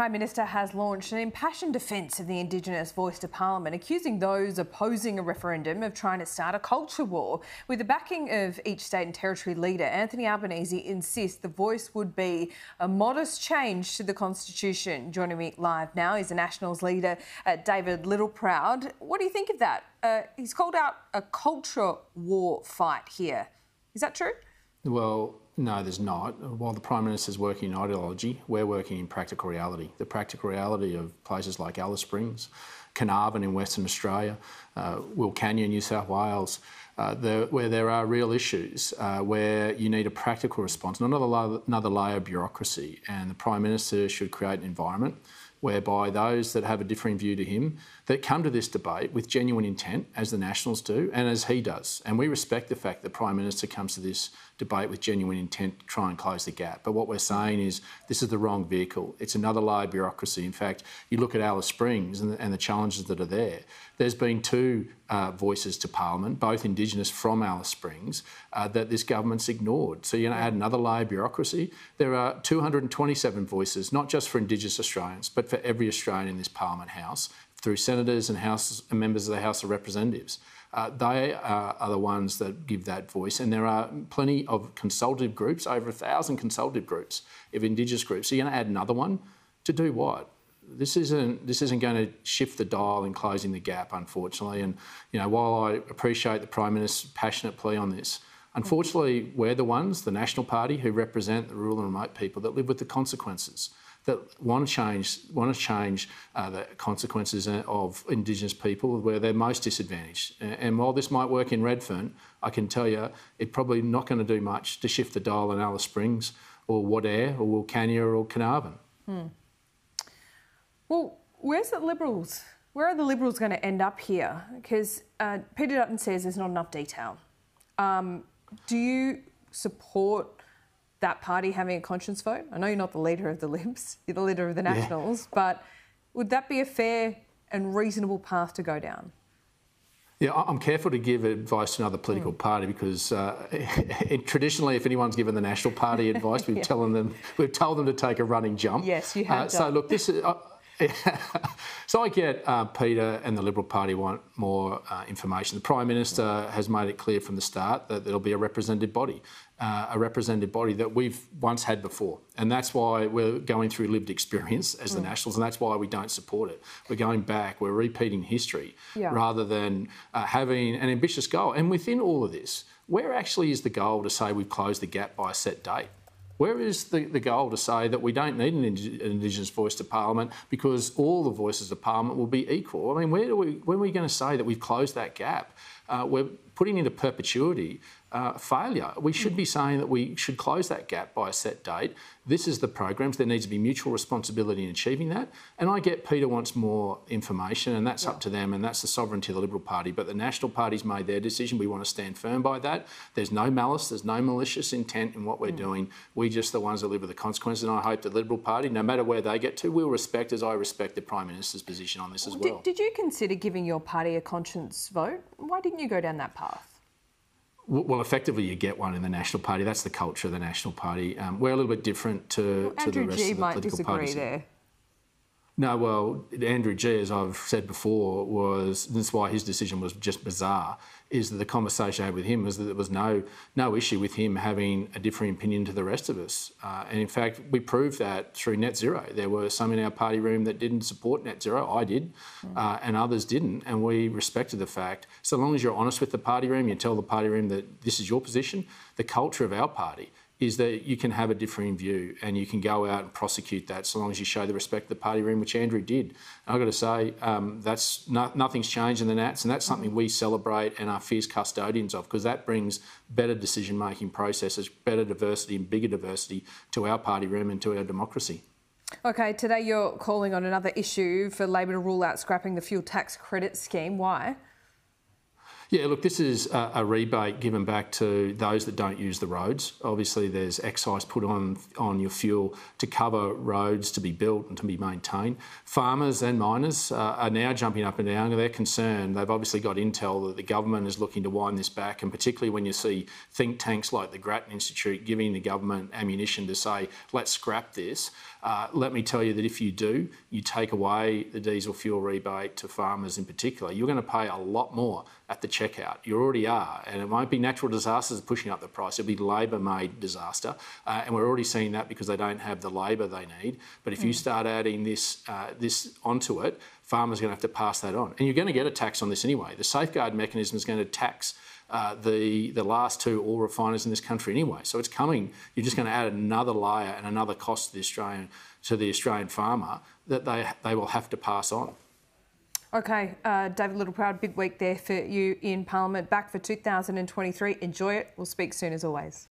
Prime Minister has launched an impassioned defence of the Indigenous voice to Parliament, accusing those opposing a referendum of trying to start a culture war. With the backing of each state and territory leader, Anthony Albanese insists the voice would be a modest change to the Constitution. Joining me live now is the Nationals leader, uh, David Littleproud. What do you think of that? Uh, he's called out a culture war fight here. Is that true? Well, no, there's not. While the Prime Minister's working in ideology, we're working in practical reality. The practical reality of places like Alice Springs, Carnarvon in Western Australia, uh, Wilcannia, New South Wales, uh, the, where there are real issues, uh, where you need a practical response, not another, another layer of bureaucracy. And the Prime Minister should create an environment whereby those that have a differing view to him that come to this debate with genuine intent, as the Nationals do, and as he does. And we respect the fact that the Prime Minister comes to this debate with genuine intent to try and close the gap. But what we're saying is this is the wrong vehicle. It's another layer of bureaucracy. In fact, you look at Alice Springs and the, and the challenges that are there. There's been two uh, voices to Parliament, both Indigenous from Alice Springs, uh, that this government's ignored. So you're going to add another layer of bureaucracy. There are 227 voices, not just for Indigenous Australians, but for every Australian in this Parliament House through senators and House members of the House of Representatives. Uh, they are, are, the ones that give that voice, and there are plenty of consultative groups, over a thousand consultative groups of Indigenous groups. So you're going to add another one to do what? This isn't this isn't going to shift the dial in closing the gap, unfortunately. And you know, while I appreciate the Prime Minister's passionate plea on this, unfortunately, we're the ones, the National Party, who represent the rural and remote people that live with the consequences that want to change want to change uh, the consequences of Indigenous people where they're most disadvantaged. And while this might work in Redfern, I can tell you it's probably not going to do much to shift the dial in Alice Springs or Wadeye or Wilcannia or Carnarvon. Hmm. Well, where's the Liberals? Where are the Liberals going to end up here? Because uh, Peter Dutton says there's not enough detail. Um, do you support that party having a conscience vote? I know you're not the leader of the Libs, you're the leader of the Nationals, yeah. but would that be a fair and reasonable path to go down? Yeah, I'm careful to give advice to another political mm. party because uh, it, traditionally, if anyone's given the National Party advice, we've yeah. them we've told them to take a running jump. Yes, you have. Uh, so look, this is. Uh, so I get uh, Peter and the Liberal Party want more uh, information. The Prime Minister has made it clear from the start that there'll be a representative body, uh, a representative body that we've once had before, and that's why we're going through lived experience as the mm. Nationals, and that's why we don't support it. We're going back, we're repeating history yeah. rather than uh, having an ambitious goal. And within all of this, where actually is the goal to say we've closed the gap by a set date? Where is the, the goal to say that we don't need an Indigenous voice to Parliament because all the voices of Parliament will be equal? I mean, where do we, when are we going to say that we've closed that gap? Uh, putting into perpetuity uh, failure. We should be saying that we should close that gap by a set date. This is the programs. There needs to be mutual responsibility in achieving that. And I get Peter wants more information, and that's yeah. up to them, and that's the sovereignty of the Liberal Party. But the National Party's made their decision. We want to stand firm by that. There's no malice, there's no malicious intent in what we're mm. doing. We're just the ones that live with the consequences. And I hope the Liberal Party, no matter where they get to, will respect, as I respect the Prime Minister's position on this as well. Did, did you consider giving your party a conscience vote? Why didn't you go down that path? Well, effectively, you get one in the National Party. That's the culture of the National Party. Um, we're a little bit different to, well, to the rest G of the political parties. There. No, well, Andrew Gee, as I've said before, was that's why his decision was just bizarre. Is that the conversation I had with him was that there was no no issue with him having a differing opinion to the rest of us, uh, and in fact, we proved that through net zero. There were some in our party room that didn't support net zero. I did, mm. uh, and others didn't, and we respected the fact. So long as you're honest with the party room, you tell the party room that this is your position. The culture of our party is that you can have a differing view and you can go out and prosecute that so long as you show the respect of the party room, which Andrew did. I've got to say, um, that's no, nothing's changed in the Nats, and that's something we celebrate and are fierce custodians of because that brings better decision making processes, better diversity, and bigger diversity to our party room and to our democracy. Okay, today you're calling on another issue for Labor to rule out scrapping the fuel tax credit scheme. Why? Yeah, look, this is a, a, rebate given back to those that don't use the roads. Obviously, there's excise put on on your fuel to cover roads to be built and to be maintained. Farmers and miners uh, are now jumping up and down. They're concerned. They've obviously got intel that the government is looking to wind this back, and particularly when you see think tanks like the Grattan Institute giving the government ammunition to say, let's scrap this. Uh, let me tell you that if you do, you take away the diesel fuel rebate to farmers in particular, you're going to pay a lot more at the checkout. You already are, and it won't be natural disasters pushing up the price. It'll be labour-made disaster, uh, and we're already seeing that because they don't have the labour they need. But if mm. you start adding this uh, this onto it, farmers are going to have to pass that on, and you're going to get a tax on this anyway. The safeguard mechanism is going to tax. Uh, the the last two oil refiners in this country anyway. So it's coming. You're just going to add another layer and another cost to the Australian to the Australian farmer that they they will have to pass on. Okay, uh, David Littleproud, big week there for you in Parliament. Back for 2023. Enjoy it. We'll speak soon as always.